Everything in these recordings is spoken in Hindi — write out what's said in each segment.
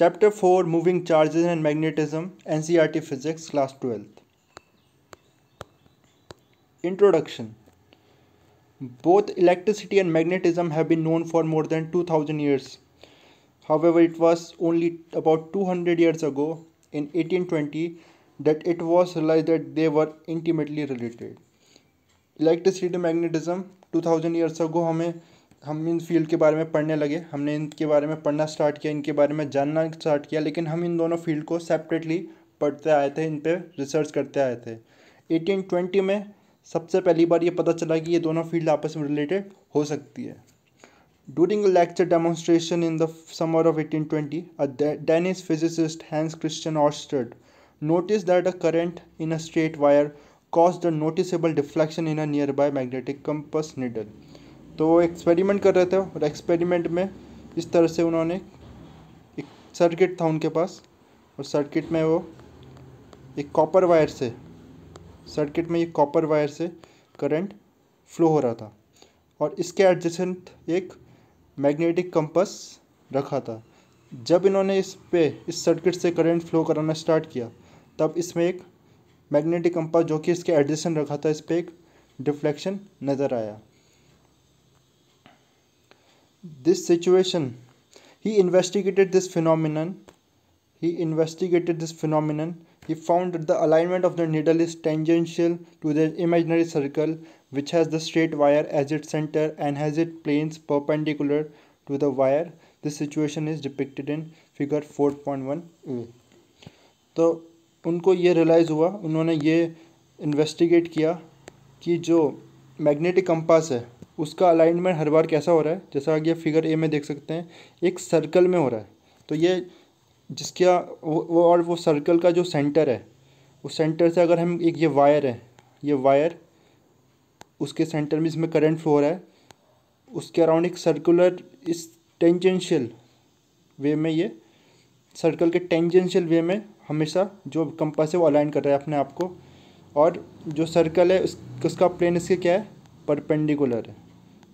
Chapter 4 Moving Charges and Magnetism, NCRT Physics, Class 12th. Introduction Both electricity and magnetism have been known for more than 2000 years. However, it was only about 200 years ago, in 1820, that it was realized that they were intimately related. Electricity to magnetism 2000 years ago हमें हम इन फ़ील्ड के बारे में पढ़ने लगे। हमने इनके बारे में पढ़ना स्टार्ट किया, इनके बारे में जानना स्टार्ट किया, लेकिन हम इन दोनों फ़ील्ड को सेपरेटली पढ़ते आए थे, इन पर रिसर्च करते आए थे। 1820 में सबसे पहली बार ये पता चला कि ये दोनों फ़ील्ड आपस में रिलेटेड हो सकती है। During lecture demonstration in the summer of 1820 a Danish physicist Hans Christian Oersted notice that a current in a straight wire cause the noticeable deflection in a nearby magnetic compass needle तो वो एक्सपेरिमेंट कर रहे थे और एक्सपेरिमेंट में इस तरह से उन्होंने एक सर्किट था उनके पास, और सर्किट में वो एक कॉपर वायर से सर्किट में एक कॉपर वायर से करंट फ्लो हो रहा था। और इसके एडजेसेंट एक मैग्नेटिक कंपस रखा था। जब इन्होंने इस पे, इस सर्किट से करंट फ्लो कराना स्टार्ट किया, तब इसमें एक मैग्नेटिक कंपस जो कि इसके एडजेसेंट रखा था, इस पर एक डिफ्लेक्शन नज़र आया। This situation he investigated this phenomenon he investigated this phenomenon he found that the alignment of the needle is tangential to the imaginary circle which has the straight wire as its center and has its planes perpendicular to the wire this situation is depicted in figure 4.1 a तो उनको ये रियलाइज़ हुआ उन्होंने ये इन्वेस्टिगेट किया कि जो मैग्नेटिक कंपास है, उसका अलाइनमेंट हर बार कैसा हो रहा है? जैसा कि फिगर ए में देख सकते हैं, एक सर्कल में हो रहा है। तो ये जिसका वो और वो सर्कल का जो सेंटर है, उस सेंटर से अगर हम एक ये वायर है, ये वायर उसके सेंटर में इसमें करंट फ्लो हो रहा है, उसके अराउंड एक सर्कुलर इस टेंजेंशियल वे में ये सर्कल के टेंजेंशियल वे में हमेशा जो कंपास है वो अलाइन कर रहा है अपने आप को। और जो सर्कल है, उस, उसका प्लेन इसके क्या है? परपेंडिकुलर है।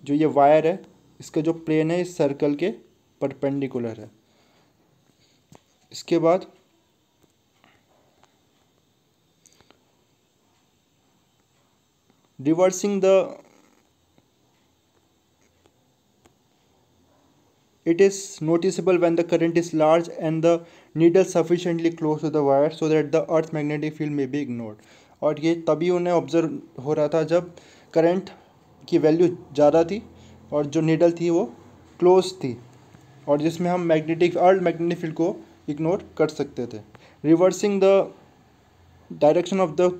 जो ये वायर है, इसका जो प्लेन है, इस सर्कल के परपेंडिकुलर है। इसके बाद reversing the it is noticeable when the current is large and the needle sufficiently close to the wire so that the earth magnetic field may be ignored और ये तभी उन्हें ऑब्ज़र्व हो रहा था जब करंट की वैल्यू ज़्यादा थी और जो नीडल थी वो क्लोज थी और जिसमें हम मैग्नेटिक अर्ल्ड मैग्नेटिक फ़ील्ड को इग्नोर कर सकते थे। Reversing the direction of the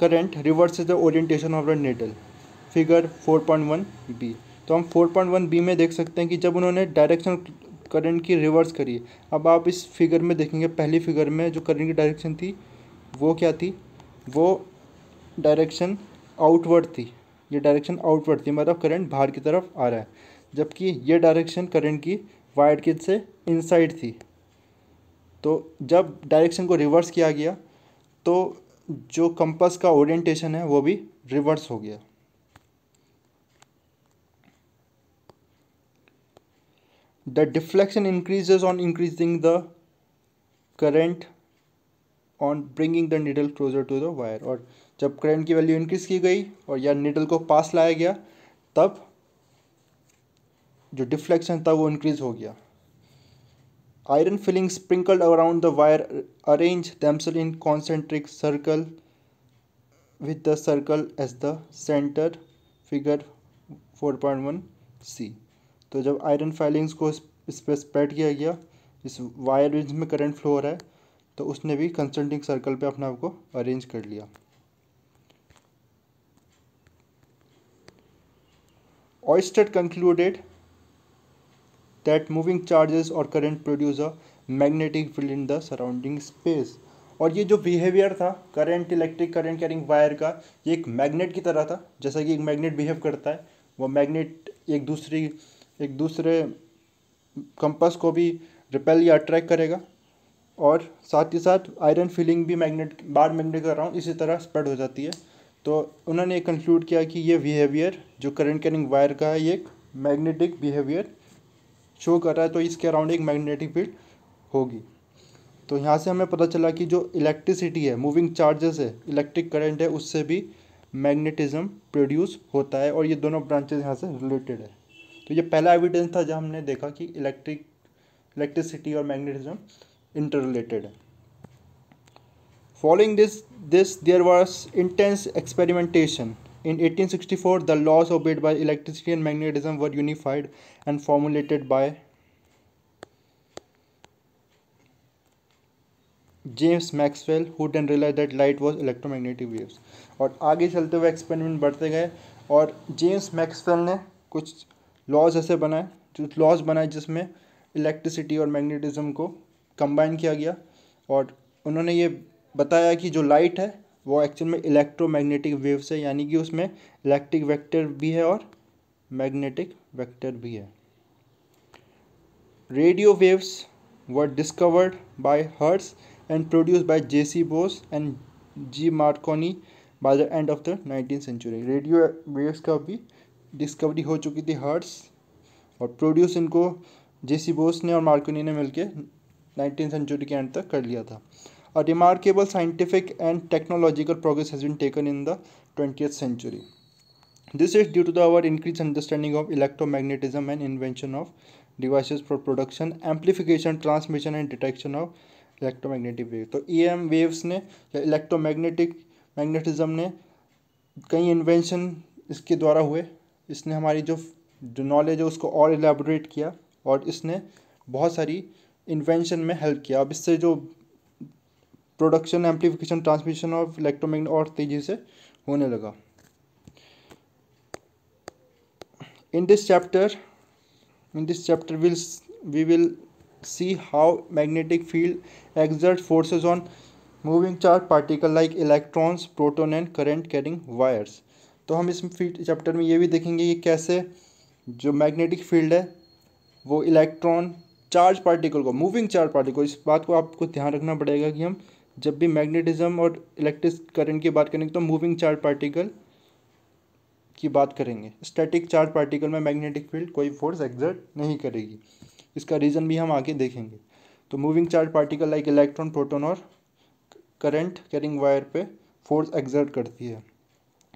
current reverse the orientation of the needle figure 4.1 B तो हम 4.1 बी में देख सकते हैं कि जब उन्होंने डायरेक्शन करंट की रिवर्स करी, अब आप इस फिगर में देखेंगे, पहली फिगर में जो करंट की डायरेक्शन थी, वो क्या थी? वो डायरेक्शन आउटवर्ड थी। ये डायरेक्शन आउटवर्ड थी मतलब करंट बाहर की तरफ़ आ रहा है। जबकि ये डायरेक्शन करंट की वायर की से इनसाइड थी। तो जब डायरेक्शन को रिवर्स किया गया तो जो कंपास का ओरिएंटेशन है, वो भी रिवर्स हो गया। The deflection increases on increasing the current on bringing the needle closer to the wire और जब करंट की वैल्यू इंक्रीज की गई और या निडल को पास लाया गया, तब जो डिफ्लेक्शन था वो इंक्रीज हो गया। Iron filing sprinkled around the wire arrange themselves in concentric circle with the circle as the centre figure 4.1 C तो जब आयरन फाइलिंग्स को इस पर स्प्रेड किया गया, इस वायर में करंट फ्लो हो रहा है तो उसने भी कंसल्टिंग सर्कल पे अपने आप को अरेंज कर लिया। Oersted concluded that moving charges or current a magnetic field in the surrounding space. और ये जो बिहेवियर था current electric current carrying wire का, ये एक मैग्नेट की तरह था। जैसा कि एक मैग्नेट बिहेव करता है, वो मैग्नेट एक दूसरी, एक दूसरे कंपस को भी रिपेल या अट्रैक्ट करेगा। और साथ ही साथ आयरन फिलिंग भी मैग्नेट बार मैग्नेट का राउंड इसी तरह स्प्रेड हो जाती है। तो उन्होंने कंक्लूड किया कि ये बिहेवियर जो करंट कैरिंग वायर का है, ये एक मैग्नेटिक बिहेवियर शो कर रहा है तो इसके अराउंड एक मैग्नेटिक फ़ील्ड होगी। तो यहाँ से हमें पता चला कि जो इलेक्ट्रिसिटी है मूविंग चार्जेस है इलेक्ट्रिक करंट है, उससे भी मैग्नेटिज्म प्रोड्यूस होता है, और ये दोनों ब्रांचेज यहाँ से रिलेटेड है। तो ये पहला एविडेंस था जब हमने देखा कि इलेक्ट्रिक इलेक्ट्रिसिटी और मैग्नेटिज्म है following this this there was intense experimentation In 1864, the laws obeyed by electricity and magnetism were unified and formulated by James Maxwell who then realize that light was electromagnetic waves और आगे चलते हुए एक्सपेरिमेंट बढ़ते गए और जेम्स मैक्सवेल ने कुछ लॉज ऐसे बनाए जो लॉज बनाए जिसमें इलेक्ट्रिसिटी और मैग्नेटिज्म को कंबाइन किया गया और उन्होंने ये बताया कि जो लाइट है, वो एक्चुअल में इलेक्ट्रोमैग्नेटिक वेव्स है, यानी कि उसमें इलेक्ट्रिक वेक्टर भी है और मैग्नेटिक वेक्टर भी है। Radio waves were discovered by Hertz and produce by J C Bose and G Marconi by the end of the nineteen century radio waves का भी डिस्कवरी हो चुकी थी हर्ट्स और प्रोड्यूस इनको जे सी बोस ने और मार्कोनी ने मिलकर नाइनटीन सेंचुरी के एंड तक कर लिया था। A remarkable scientific and technological progress has been taken in the twenty century this is due to the our increase understanding of electro electromagnetism and invention of device for production amplification transmission and detection of electromagnetic wave तो ई एम वेव्स ने या इलेक्ट्रो इलेक्ट्रोमैग्नेटिक मैग्नेटिज्म ने कई इन्वेंशन इसके द्वारा हुए। इसने हमारी जो जो नॉलेज है उसको और एलेबोरेट किया और इसने बहुत सारी इन्वेंशन में हेल्प किया। अब इससे जो production amplification transmission of electromagnet और तेज़ी से होने लगा। In this chapter in this chapter will we will see how magnetic field exert forces on moving charge particle like electrons proton and current carrying wires तो हम इस चैप्टर में ये भी देखेंगे कि कैसे जो मैग्नेटिक फ़ील्ड है, वो इलेक्ट्रॉन चार्ज पार्टिकल को मूविंग चार्ज पार्टिकल इस बात को आपको ध्यान रखना पड़ेगा कि हम जब भी मैग्नेटिज्म और इलेक्ट्रिक करंट की बात करेंगे तो मूविंग चार्ज पार्टिकल की बात करेंगे। स्टैटिक चार्ज पार्टिकल में मैग्नेटिक फ़ील्ड कोई फोर्स एग्जर्ट नहीं करेगी। इसका रीज़न भी हम आगे देखेंगे। तो moving charge particle like electron proton और करंट कैरिंग वायर पे फोर्स एग्जर्ट करती है।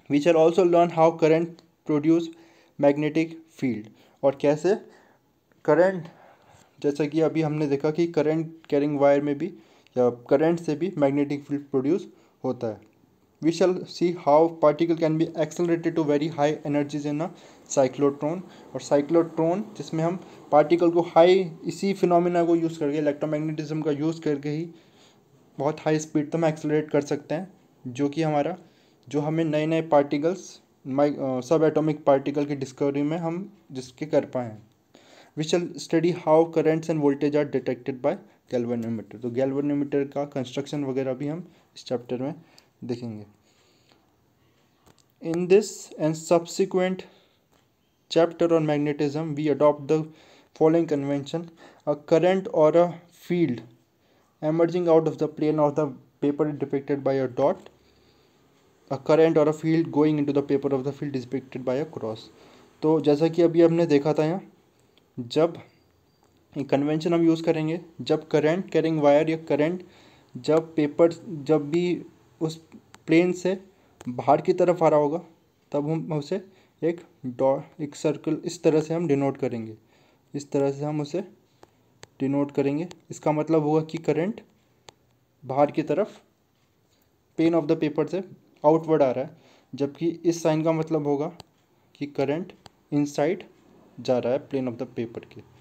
We shall also learn how current produce magnetic field और कैसे करंट जैसा कि अभी हमने देखा कि करंट कैरिंग वायर में भी या करंट से भी मैग्नेटिक फ़ील्ड प्रोड्यूस होता है। We shall see how particle can be accelerated to very high energies in a cyclotron और साइक्लोट्रॉन जिसमें हम पार्टिकल को हाई इसी फिनोमिना को यूज़ करके इलेक्ट्रोमैग्नेटिज्म का यूज़ करके ही बहुत हाई स्पीड तक हम एक्सेलरेट कर सकते हैं, जो कि हमारा, जो हमें नए नए पार्टिकल्स माइ सब एटॉमिक पार्टिकल की डिस्कवरी में हम जिसके कर पाए हैं। We shall study how currents and voltage are detected by galvanometer तो गैल्वेनोमीटर का कंस्ट्रक्शन वगैरह भी हम इस चैप्टर में देखेंगे। In this and subsequent chapter on magnetism we adopt the following convention a current और a field emerging out of the plane of the paper depicted by a dot. A current or a field going into the paper of the field is depicted by a cross. तो जैसा कि अभी हमने देखा था यहाँ जब कन्वेंशन हम यूज़ करेंगे, जब करंट कैरिंग वायर या करंट जब पेपर जब भी उस प्लेन से बाहर की तरफ़ आ रहा होगा, तब हम उसे एक डॉट एक सर्कल इस तरह से हम डिनोट करेंगे। इस तरह से हम उसे डिनोट करेंगे। इसका मतलब होगा कि करंट बाहर की तरफ़ पेन ऑफ़ द पेपर से आउटवर्ड आ रहा है, जबकि इस साइन का मतलब होगा कि करंट इनसाइड जा रहा है प्लेन ऑफ़ द पेपर के।